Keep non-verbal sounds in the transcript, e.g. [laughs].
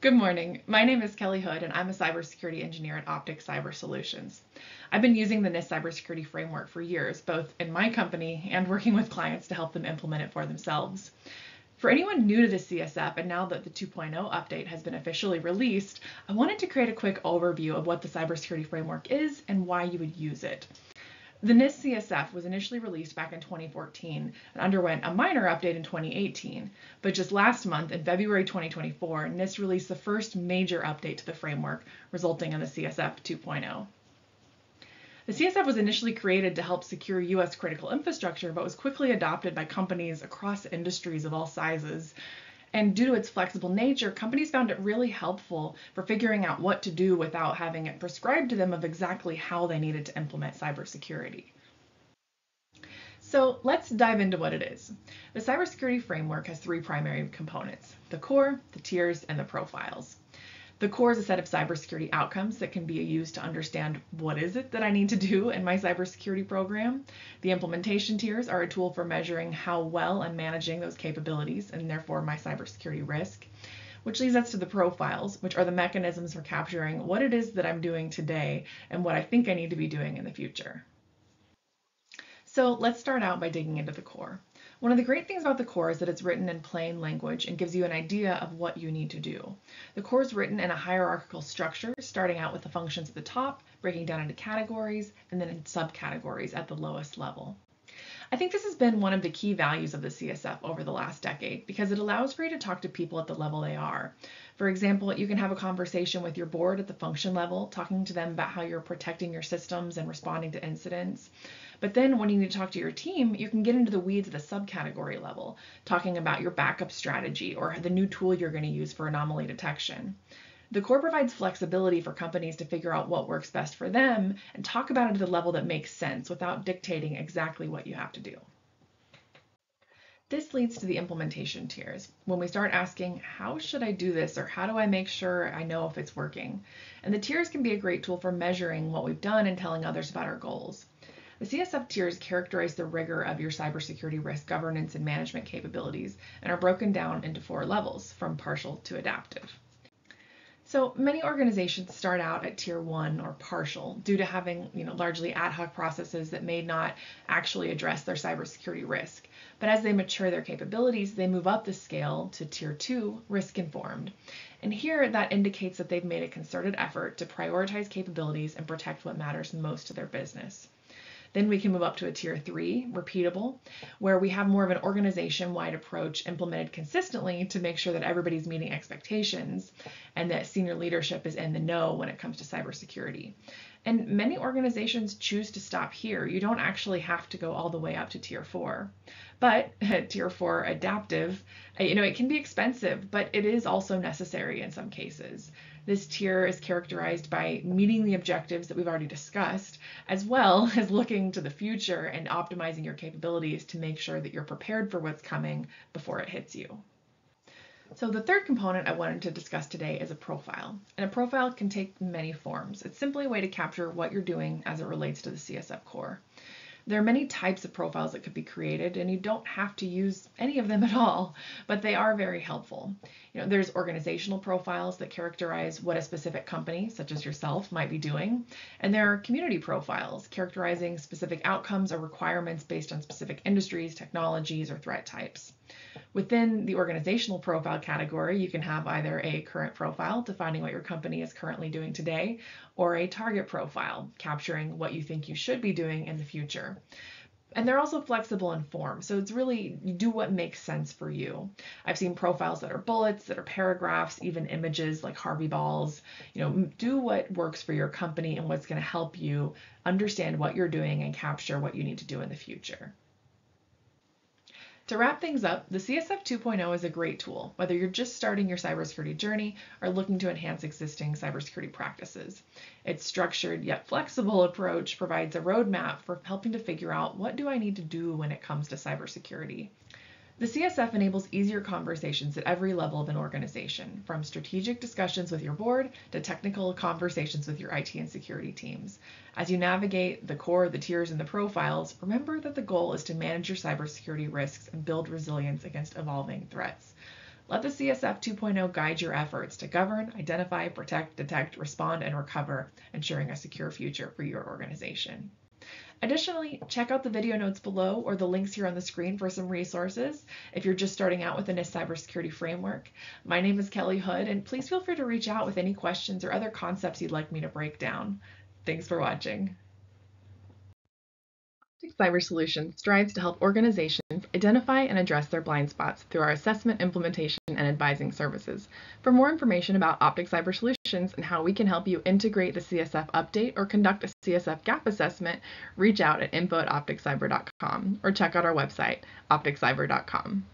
Good morning. My name is Kelly Hood, and I'm a cybersecurity engineer at Optic Cyber Solutions. I've been using the NIST cybersecurity framework for years, both in my company and [laughs] working with clients to help them implement it for themselves. For anyone new to the CSF, and now that the 2.0 update has been officially released, I wanted to create a quick overview of what the cybersecurity framework is and why you would use it. The NIST CSF was initially released back in 2014 and underwent a minor update in 2018, but just last month, in February 2024, NIST released the first major update to the framework, resulting in the CSF 2.0. The CSF was initially created to help secure U.S. critical infrastructure, but was quickly adopted by companies across industries of all sizes. And due to its flexible nature, companies found it really helpful for figuring out what to do without having it prescribed to them of exactly how they needed to implement cybersecurity. So let's dive into what it is. The cybersecurity framework has three primary components, the core, the tiers, and the profiles. The core is a set of cybersecurity outcomes that can be used to understand what is it that I need to do in my cybersecurity program. The implementation tiers are a tool for measuring how well I'm managing those capabilities and therefore my cybersecurity risk. Which leads us to the profiles, which are the mechanisms for capturing what it is that I'm doing today and what I think I need to be doing in the future. So let's start out by digging into the core. One of the great things about the core is that it's written in plain language and gives you an idea of what you need to do. The core is written in a hierarchical structure, starting out with the functions at the top, breaking down into categories, and then in subcategories at the lowest level. I think this has been one of the key values of the CSF over the last decade because it allows for you to talk to people at the level they are. For example, you can have a conversation with your board at the function level, talking to them about how you're protecting your systems and responding to incidents. But then when you need to talk to your team, you can get into the weeds at the subcategory level, talking about your backup strategy or the new tool you're going to use for anomaly detection. The core provides flexibility for companies to figure out what works best for them and talk about it at the level that makes sense without dictating exactly what you have to do. This leads to the implementation tiers. When we start asking, how should I do this or how do I make sure I know if it's working? And the tiers can be a great tool for measuring what we've done and telling others about our goals. The CSF tiers characterize the rigor of your cybersecurity risk governance and management capabilities and are broken down into four levels, from partial to adaptive. So many organizations start out at tier one or partial due to having you know, largely ad hoc processes that may not actually address their cybersecurity risk. But as they mature their capabilities, they move up the scale to tier two, risk informed. And here that indicates that they've made a concerted effort to prioritize capabilities and protect what matters most to their business. Then we can move up to a tier three, repeatable, where we have more of an organization wide approach implemented consistently to make sure that everybody's meeting expectations and that senior leadership is in the know when it comes to cybersecurity. And many organizations choose to stop here. You don't actually have to go all the way up to tier four. But [laughs] tier four adaptive, uh, you know, it can be expensive, but it is also necessary in some cases. This tier is characterized by meeting the objectives that we've already discussed, as well [laughs] as looking to the future and optimizing your capabilities to make sure that you're prepared for what's coming before it hits you. So the third component I wanted to discuss today is a profile. And a profile can take many forms. It's simply a way to capture what you're doing as it relates to the CSF core. There are many types of profiles that could be created, and you don't have to use any of them at all, but they are very helpful. You know, there's organizational profiles that characterize what a specific company, such as yourself, might be doing, and there are community profiles characterizing specific outcomes or requirements based on specific industries, technologies, or threat types. Within the organizational profile category, you can have either a current profile defining what your company is currently doing today, or a target profile capturing what you think you should be doing in the future. And they're also flexible in form. So it's really do what makes sense for you. I've seen profiles that are bullets, that are paragraphs, even images like Harvey balls. You know, do what works for your company and what's going to help you understand what you're doing and capture what you need to do in the future. To wrap things up, the CSF 2.0 is a great tool, whether you're just starting your cybersecurity journey or looking to enhance existing cybersecurity practices. Its structured yet flexible approach provides a roadmap for helping to figure out what do I need to do when it comes to cybersecurity. The CSF enables easier conversations at every level of an organization, from strategic discussions with your board to technical conversations with your IT and security teams. As you navigate the core, the tiers, and the profiles, remember that the goal is to manage your cybersecurity risks and build resilience against evolving threats. Let the CSF 2.0 guide your efforts to govern, identify, protect, detect, respond, and recover, ensuring a secure future for your organization. Additionally, check out the video notes below or the links here on the screen for some resources if you're just starting out with a NIST cybersecurity framework. My name is Kelly Hood, and please feel free to reach out with any questions or other concepts you'd like me to break down. Thanks for watching. Cyber Solutions strives to help organizations identify and address their blind spots through our assessment, implementation, and advising services. For more information about Optic Cyber Solutions and how we can help you integrate the CSF update or conduct a CSF gap assessment, reach out at info at opticcyber.com or check out our website, opticcyber.com.